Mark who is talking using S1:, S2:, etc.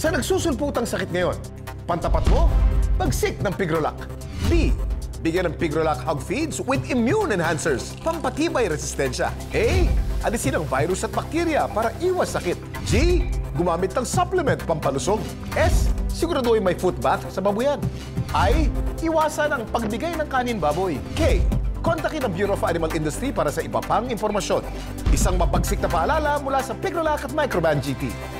S1: Sa nagsusulputang sakit ngayon, pantapat mo, bagsik ng Pigrolac. B. Bigyan ng Pigrolac hog Feeds with immune enhancers, pampatibay resistensya. A. Alisin ang virus at bakterya para iwas sakit. G. Gumamit ng supplement pampalusog. S. Siguraduhin may foot bath sa babuyan. I. Iwasan ang pagbigay ng kanin baboy. K. Kontakin ang Bureau of Animal Industry para sa iba pang impormasyon. Isang mabagsik na paalala mula sa Pigrolac at Microban GT.